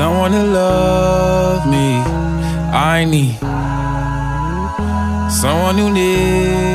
someone to love me. I need someone who needs